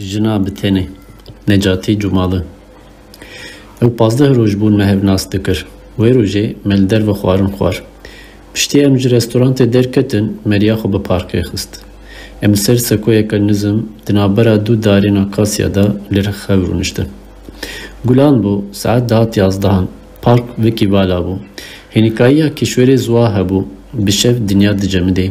Jina bi tenê, Necatî Cumalı. Ew pazdeh roj bûn me hev nas dikir. Wê rojê me li derve xwarin xwar. Piştî em ji restorantê derketin me riya xwe bi parkê xist. Em li ser sekoyeke nizm di navbera du darêna Kasya de li Rixxew rûniştin. Gulan bû, saet dihat yazdehan. Park vikî vala bû. Hênîkayiya kîşwerê ziwa hebû. Bi şev dinya dicemidê.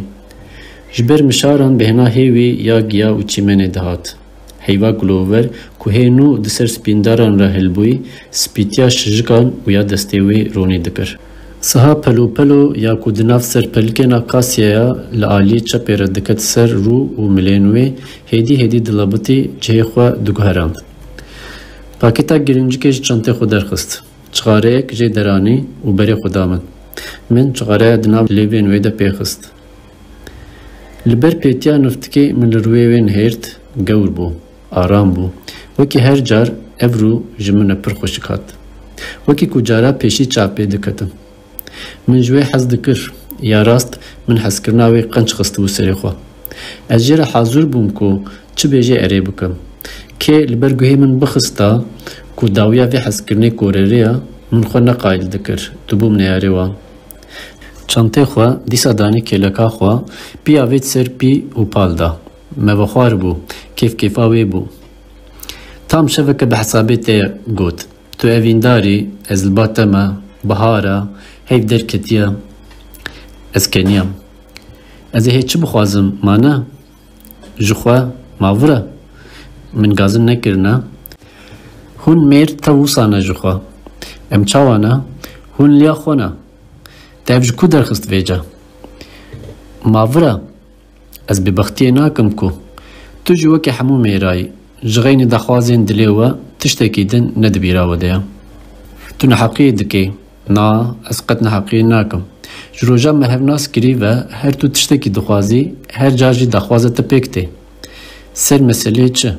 Ji ber mişaran bêhna hêwî ya giya û çîmenê dihat. Heyva Glover ku hê nû di ser spîndaran re hilbûy, spîtiya şijikan û ya destê wî ronî dikir. Siha pelopelo ya ku di nav serpelikên akasye ya li aliyê çepê re diket ser rû û milên wê, hêdî hêdî dilebitî cihê xwe diguherand. Pakêta girincikê ji çentê xwe derxist. Çixareyek jê deranî û berê xwe da min. Min çixareya di nav lêvên wê de pê xist. Li ber pêtiya niftikê min li rûyê wê nihêrt, gewr bû, aram bû. Wekî her car ev rû ji min re pir xweşik hat. Wekî ku cara pêşî çavpê diketim. Min ji wê hez dikir. Ya rast min hezkirina wê qenc xistibû serê xwe. Ez jê re hazûr bûm ku çi bêjê erê bikim. Kê li ber guhê min bixista ku dawiya vê hezkirinê korerê ye, min xwe ne qayil dikir, dibûm neyarê wan. Çantê xwe dîsa danî kêleka xwe, pîya vê di ser pî û pal da. Me vexwaribû, kêf kêfa wê bû. Tam şeveke bi hesabê tê got. Tu evîndar î, ez li ba te me, bihar e, heyv derketiye, ez keniyam. Ez ê hê çi bixwazim, ma ne? Ji xwe, ma vir e. Min gazin nekirine. Hûn mêr te wisa ne ji xwe. Em çawa ne? Hûn liya xwe ne. Te ev ji ku derxist vê ca? Ma vir e, Ez bi bextiyê nakim ku tu jî wekî hemû mêra yî. Ji xeynî daxwazên dilê we tiştekî din ne di bîra we de ye. Tu neheqiyê dikê. Na, ez qet neheqiyê nakim. Ji roja me hevnas kirî ve her tu tiştekî dixwazî, her car jî daxwaza te pêk tê. Ser meselê çi?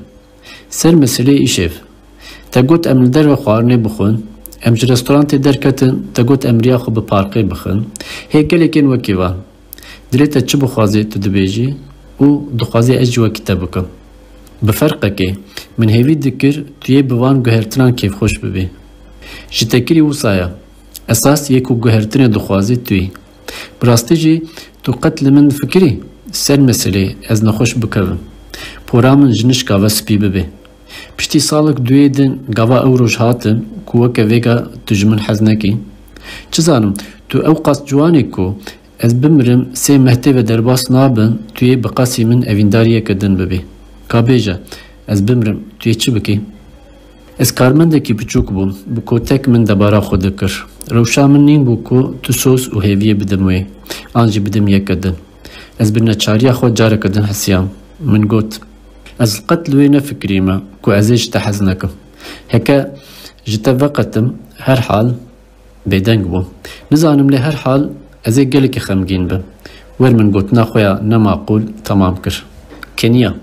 Ser meselê îşêv. Te got em li derve xwarinê bixwin, em ji restorantê derketin, te got em riya xwe bi parqê bixin. Hê gelekên wekî van. Dilê te çi bixwazê tu dibêjî û dixwazê ez jî wekî te bikim. Bi ferqekê, min hêvî dikir tu yê bi van guhertinan kêfxweş bibî. Ji tekirî wisa ye. Esas yê ku guhertinê dixwazê tu yî. Bi rastî jî tu qet li min fikirî ser meselê ez nexweş bikevim. Pora min ji nişka ve spî bibê. Piştî salek duyê din gava ew roj hati ku weke vêga tu ji min hez nekî. Çi zanim tu ewqas ciwan î ku ez bimirim sê meh tê ve derbas nabin tu yê bi qasî min evîndariyeke din bibî. Ka bêje ez bimirim tu yê çi bikî? Ez karmendekî biçûk bûm, bi kotek min debara xwe dikir. Rewşa min nîn bû ku tu soz û hêviyê bidim wê an jî bidim yeke din. Ez bi neçariya xwe careke din hesiyam. Min got. Ez li qet li wê nefikirîme ku ez ê ji te hez nekim. Heke ji te veqetim, her hal bêdeng bûm. Nizanim lê her hal ez ê gelekî xemgîn bim. Wer min gotina xwe ya ne maqûl temam kir. Keniya.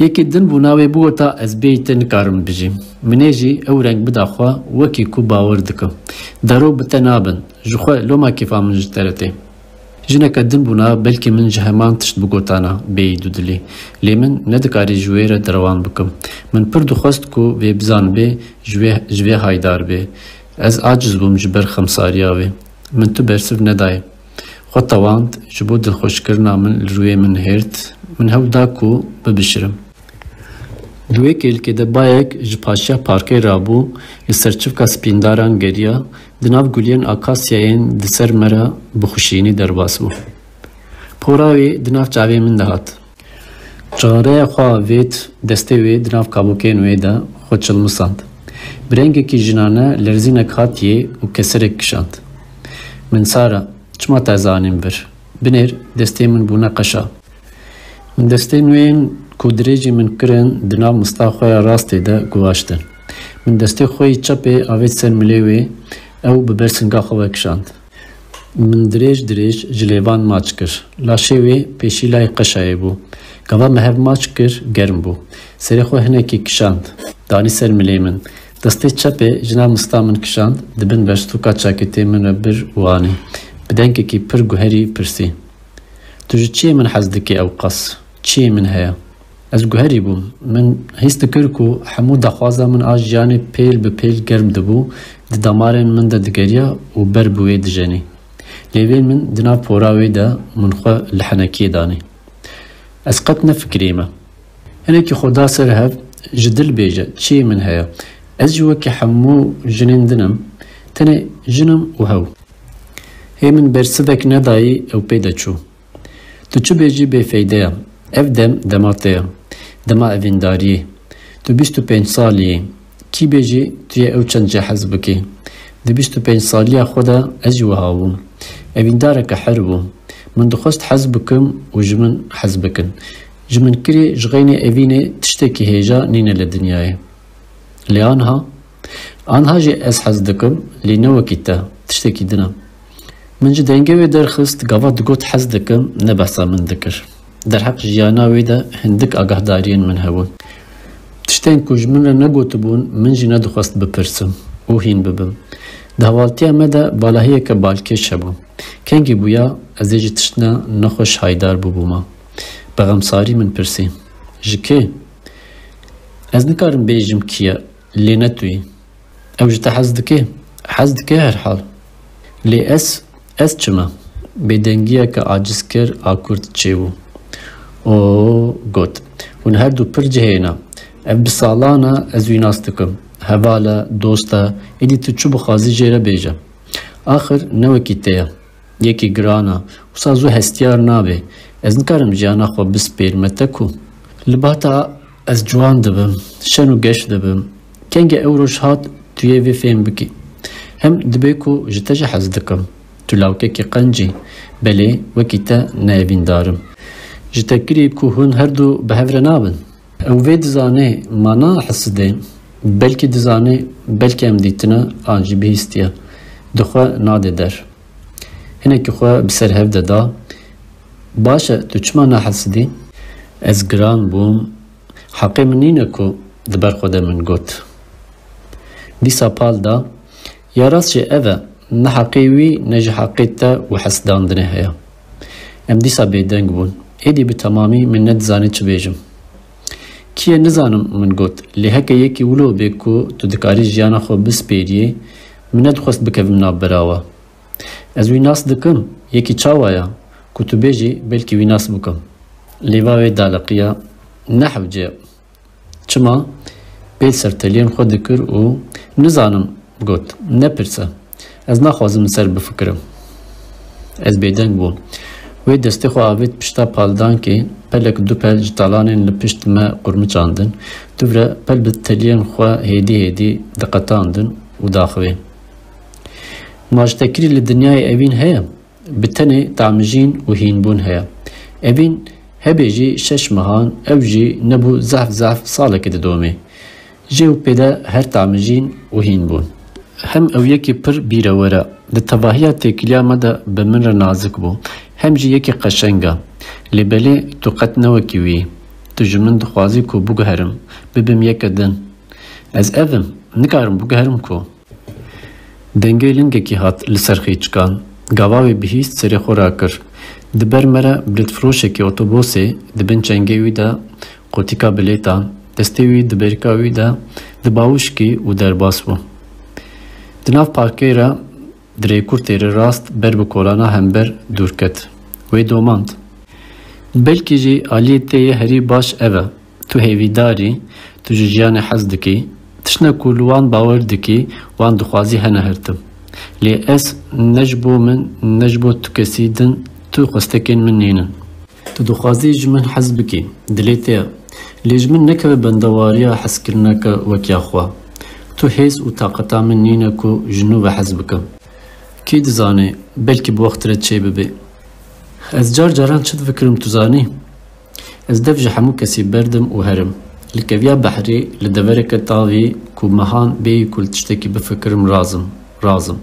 Yekê din bûna wê bigota ez bêyî te nikarim bijîm. Min ê jî ew reng bida xwe wekî ku bawer dikim. Dero bi te nabin. Ji xwe loma kêfa min ji te re tê. Jineke din bûna belkî min ji heman tişt bigotana bêyî dûdilî. Lê min nedikarî ji wê re derewan bikim. Min pir dixwest ku vê bizanibê, ji wê ji vê haydar bê. Ez aciz bûm ji ber xemsariya wê. Min tu bersiv nedaye. Xwe tewand, ji bo dilxweşkirina min li rûyê min hêrt. Min hewl da ku bibişirim. Di wê kêlkê de bayek ji paşiya parkê re bû, li ser çivka spîndaran geriya, di nav guliyên akasyayên di ser me re bi xwişînî derbas bû. Pora wê di nav çavên min de hat. Çixareya xwe vêt destê wê di nav kabokên wê de xwe çilmisand. Bi rengekî jinane lerzînek hatiye û keserek kişand. Min Sara, çima te zanîn vir? Binêr destê min bûne qeşa. Min destê nû yên ku dirêjî min kirin di nav mista xwe ya rastê de guwaştin. Min destê xwe yê çepê avêt ser milê wê, ew bi ber singa xwe ve kişand. Min dirêj dirêj ji lêvan maç kir. Laşê wê pêşî layê qeşayê bû. Gava me hev maç kir germ bû. Serê xwe hinekî kişand. Danî ser milê min. Destê çepê ji nav mista min kişand, di bin berstûka çakêtê min re bir û anî. Bi dengekî pir guherî pirsî. Tu ji çiyê min hez dikî ewqas? Çiyê min heye? Ez guherî bûm. Min hîs dikir ku hemû daxwaza min a jiyanê pêl bi pêl germ dibû, di damarên min de digeriya û ber bi wê dijenî. Lê wê min di nav pora wê de min xwe li henekiyê danî. Ez qet nefikirîme. Hinekî xwe da ser hev, ji dil bêje, çiyê min heye. Ez jî wekî hemû jinên din im. Tenê jin im û hew. Hê min bersivek nedayî ew pê de çû. Tu çi bêjî bê feyde ye. Ev dem dema te ye. Dema evîndariyê. Tu bîst û pênc salî yî. Kî bêjî tu yê ew çend cehez bikî. Di bîst û pênc saliya xwe de ez jî wiha bûm. Evîndareke her bû. Min dixwest hez bikim û ji min hez bikin. Ji min kirî ji xeynê evînê tiştekî hêja nîne li dinyayê. Lê aniha? Anha jî ez hez dikim lê ne wekî te, tiştekî din e. Min ji dengê wê derxist, gava digot hez dikim ne behsa min dikir. Derheq jiyana wê de hindik agahdariyên min hebûn. Tiştên ku ji min re negotibûn min jî nedixwest bipirsim û hîn bibim. Di hevaltiya me de balahiyeke balkêş hebû. Kengî bûya ez ê ji tiştine nexweş haydar bûbûma. Bi xemsarî min pirsî, Ji kê? Ez nikarim bêjim kî ye. Lê ne tu yî. Ew ji te hez dike? Hez dike herhal. Lê ez, ez çi me? Bêdengiyeke aciz kir a Kurd çêbû û got, Hûn her du pir cihê ne. Ev bi salan e ez wî nas dikim. Heval e, dost e, êdî tu çi bixwazî jê re bêje. Axir ne wekî te ye. Yekî giran e. Wisa zû hestiyar nabê. Ez nikarim jiyana xwe bispêrime te ku. Li ba te Ez ciwan dibim, şen û geş dibim. Kengê ew roj hat tu yê vê fêm bikî. Hem dibê ku ji te jî hez dikim. Tu lawkekî qenc î, belê wekî te ne evîndar im. Ji te kirî ku hûn her du bi hev re nabin. Ew vê dizanê ma nahesidê. Belkî dizanê belkî em dîtine an jî bihîstiye. Di xwe nade der. Hinekî xwe bi ser hev de da, Baş e, tu çima nahesidî? Ez giran bûm, heqê min nîne ku di ber xwe de min got. Dîsa pal da, Ya rast jî ev e, ne heqê wî ne jî heqê te û hesidandinê heye. Em dîsa bêdeng bûn. Êdî bi temamî min nedizanî çi bêjim. Kî ye nizanim min got, lê heke yekî wilo bê ku tu dikarî jiyana xwe bispêriyê, min nedixwest bikevim nav bera we. Ez wî nas dikim, yekî çawa ye, ku tu bêjî belkî wî nas bikim. Lêva wê daliqiya, ne hewce ye. Çima? Pêl serteliyên xwe dikir û, Nizanim, got, nepirse. Ez naxwazim li ser bifikirim. Ez bêdeng bûm. Wê destê xwe avêt pişta paldankê, pelek du pel ji talanên li pişt me qurmiçandin. Tu vire pel bi teliyên xwe hêdî hêdî diqetandin û daxivên. Ma ji tekirî li dinyayê evîn heye? bi tenê tamijîn û hînbûn heye. Evîn hebê jî şeş mehan ew jî nebû zehf zehf salekî didomê. Jê û pêde her tamijîn û hînbûn. Hem ew yekî pir bîrewer e. Di tevahiya têkiliya me de bi min re nazik bû. Hem jî yekî qeşeng e. Lê belê tu qet ne wekî wî. Tu ji min dixwazî ku biguherim, bibim yeke din. Ez ev im, nikarim biguherim ku. Dengê lingekî hat li ser xîçkan. Gava wê bihîst serê xwe rakir. Di ber me re bilêtfiroşekî otobosê di bin çengê wî de qotika bilêtan, destê wî di bêrika wî de di bawişkî û derbas bû. Di nav parkê re di rêkurtê re rast ber bi kolana hember dûr ket. Wê domand. Belkî jî aliyê te yê herî baş ev e. Tu hêvîdar î, tu ji jiyanê hez dikî, tiştine ku li wan bawer dikî wan dixwazî hene her tim. Lê ez ne ji bo min ne ji bo tu kesî din tu xwestekên min nînin. Tu dixwazî ji min hez bikî, dilê te ye. Lê ji min nekeve bendewariya hezkirineke wek ya xwe. Tu hêz û taqeta min nîne ku ji nû ve hez bikim. Kî dizane belkî bi wextire çêbibê. Ez car caran çi difikirim tu zanî? Ez dev ji hemû kesî berdim û herim. Li keviya behrê li devereke tavî ku mehan bêyî ku li tiştekî bifikirim razim, razim.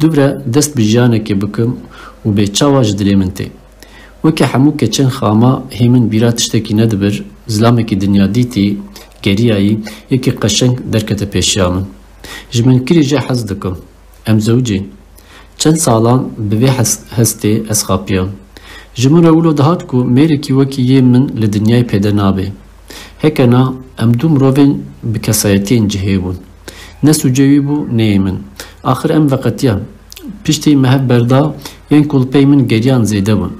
Dubire dest bi jiyanekê bikim û bê çawa ji dilê min tê. Weke hemû keçên xama hê min bîra tiştekî nedibir, zilamekî dinya dîtî, geriyayî, yekî qeşeng derkete pêşiya min. Ji minkirî jî hez dikim. Em zewicê. Çend salan bi vê hestê ez xapiyam. Ji min re wilo dihat ku mêrekî wekî yê min li dinyayê pêde nabê. Hekena em du mirovên bi kesayetiyên cihê bûn. Ne sûcê wî bû ne yê min. Axir em veqetiyan. Piştî me hev berda yên ku li pey min geriyan zêde bûn.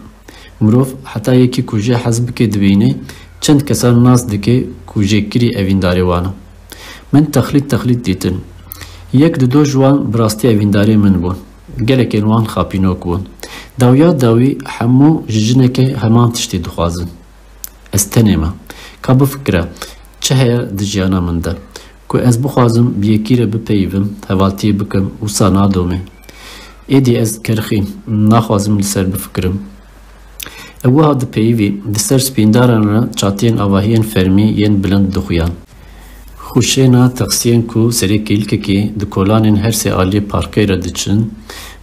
Mirov heta yekî ku jê hez bike dibînê çend kesan nas dike ku jêkirî evîndarê wan e. Min texlît texlît dîtin. Yek di do ji wan bi rastî evîndarê min bûn. Gelekên wan xapînok bûn. Dawiya dawî hemû ji jinekê heman tiştî dixwazin. Ez tenê me. Ka bifikire, çi heye di jiyana min de? Ku ez bixwazim bi yekî re bipeyivim, hevaltiyê bikim, wisa nadomê. Êdî ez kerixîm. Naxwazim li ser bifikirim. Ew wiha dipeyivî, Di ser spîndaran re çatiyên avahiyên fermî yên bilind dixuyan. Xwe şêna taksiyên ku serê kîlkekî di kolanên her sê aliyê parkey re diçin,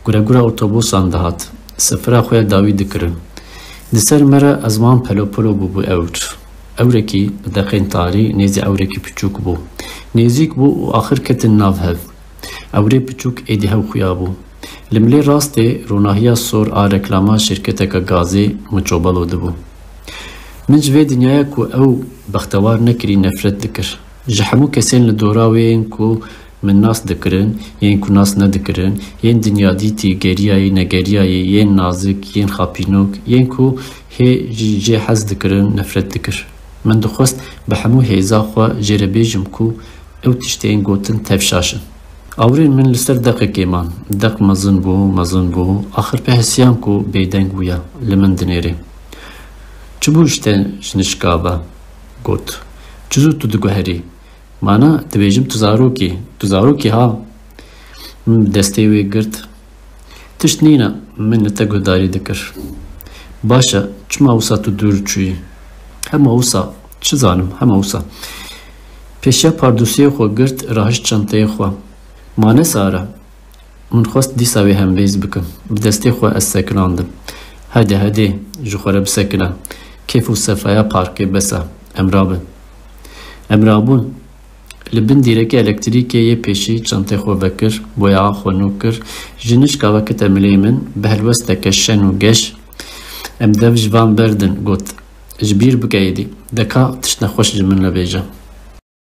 guregura otobusan dihat, sifira xwe dawî dikirin. Di ser me re ezman pelopolo bûbû ewr. Ewrekî bi deqên tarî nêzî ewrekî piçûk bû. Nêzîk bû û axir ketin nav hev. Ewrê piçûk êdî hew xuya bû. Li milê rastê ronahiya sor a reklama şirketeke gazê min çobalo dibû. Min ji vê dinyaya ku ew bextewar nekirî nefret dikir. Ji hemû kesên li dora wê yên ku min nas dikirin yên ku nas nedikirin, yên dinyadîtî, geriyayî, negeriyayî, yên nazik, yên xapînok, yên ku hê jî jê hez dikirin nefret dikir. Min dixwest bi hemû hêza xwe jê re bêjim ku Ew tiştê yên gotin tev şaş in. Awirên min li ser deqekê man. Deq mezin bû, mezin bû. Axir pê hesiyam ku bêdeng bûye, li min dinêrê. Çi bû ji te ji nişkabe? Got. Çi zû tu diguherî? Ma na, dibêjim tu zarok î. Tu zarok î ha? Min bi destê wê girt. Tişt nîne, min li te guhdarî dikir. Baş e, çima wisa tu dûr çûyî? Hema wisa, çi zanim, hema wisa. Pêşiya pardûsiyê xwe girt rahişt çenteyê xwe. Mane Sara! Min xwest dîsa wê hembêz bikim. Bi destê xwe ez sekinandim. Hede hedê, ji xwe re bisekine. Kêf û sefaya parkê bes e. Em rabin. Em rabûn. Li bin dîrekê elektrîkê yê pêşî çentê xwe vekir, boyaa xwe nû kir, ji nişka ve kete milê min, bi helwesteke şen û geş, Em dev ji van berdin, got. Ji bîr bike êdî. Deka tişt nexweş ji min re bêje.